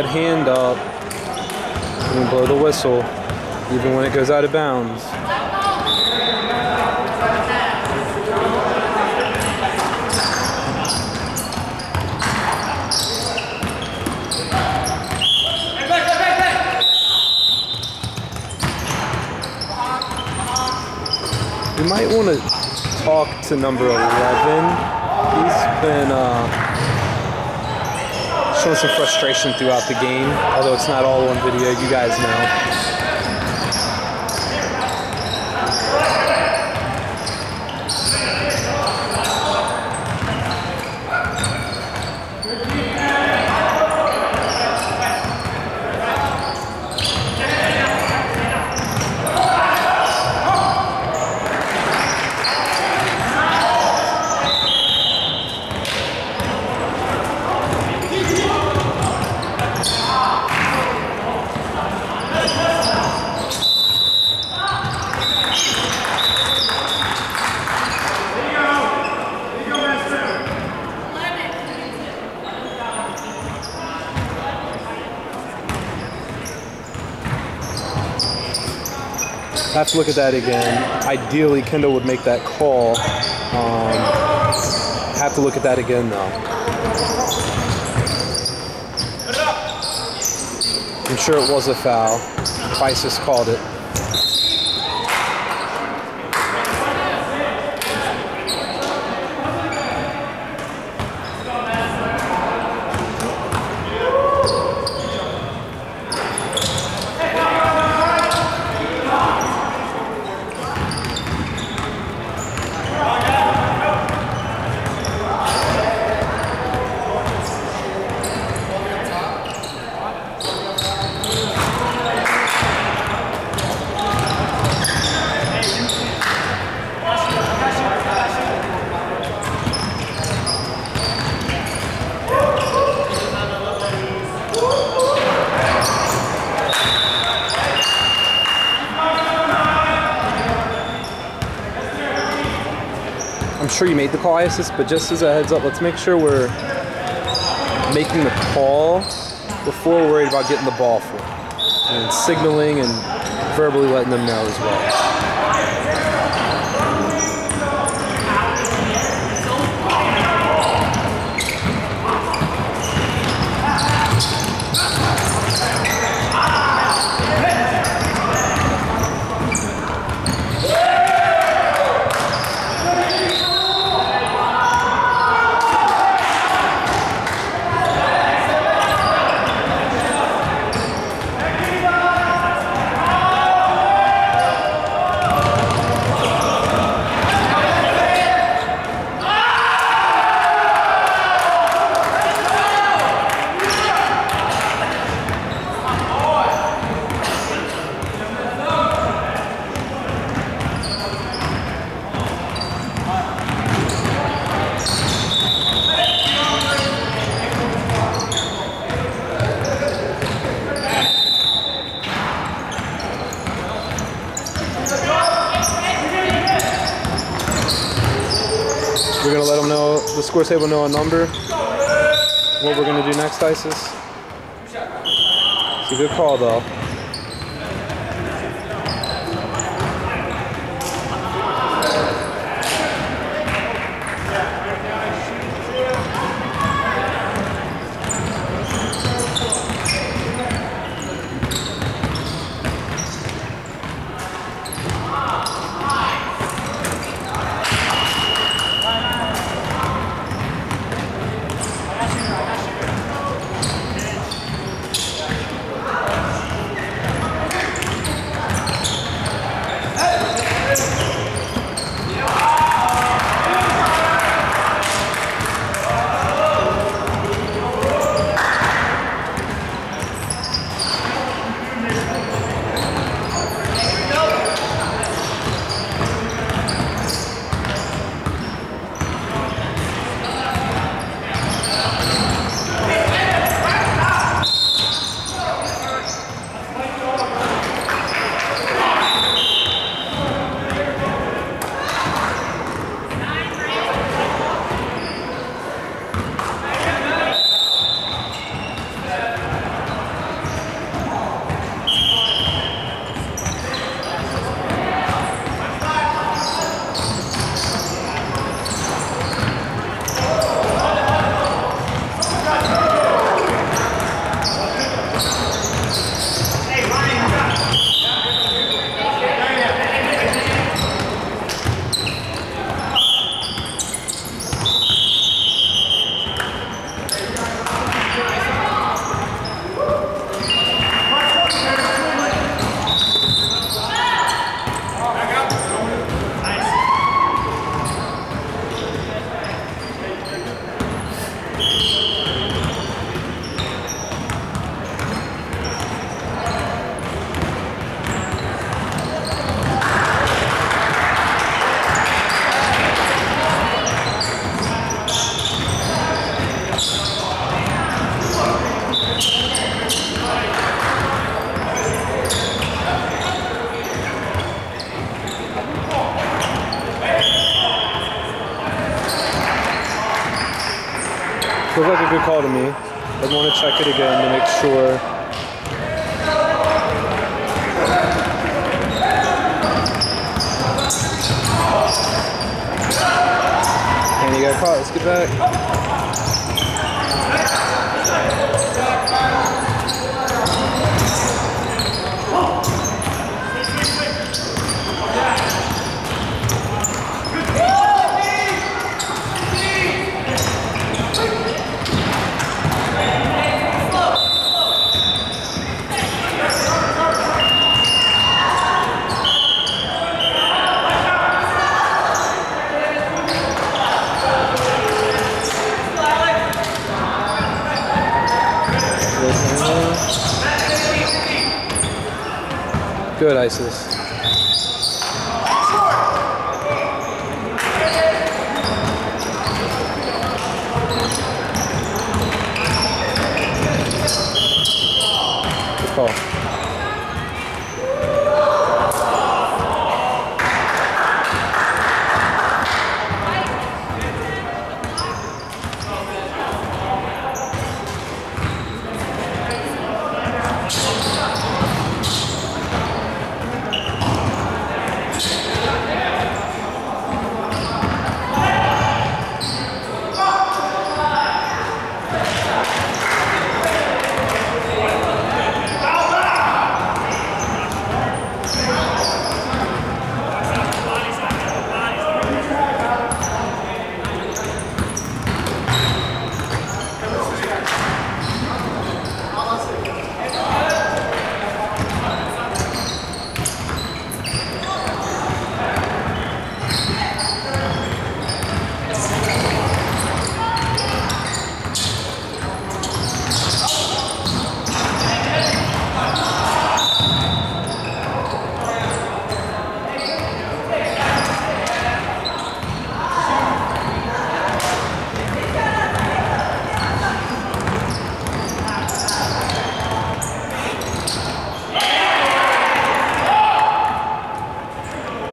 That hand up and blow the whistle, even when it goes out of bounds. We might want to talk to number 11. He's been uh, showing some frustration throughout the game, although it's not all on video, you guys know. Have to look at that again. Ideally, Kendall would make that call. Um, have to look at that again, though. I'm sure it was a foul. Isis called it. Sure you made the call, Isis, but just as a heads up, let's make sure we're making the call before we're worried about getting the ball for it. And signaling and verbally letting them know as well. We're gonna let them know, the score table know a number. What we're gonna do next, Isis. It's a good call though. Looked like a good call to me. I'd want to check it again to make sure. And you got caught. Let's get back. Good, Isis.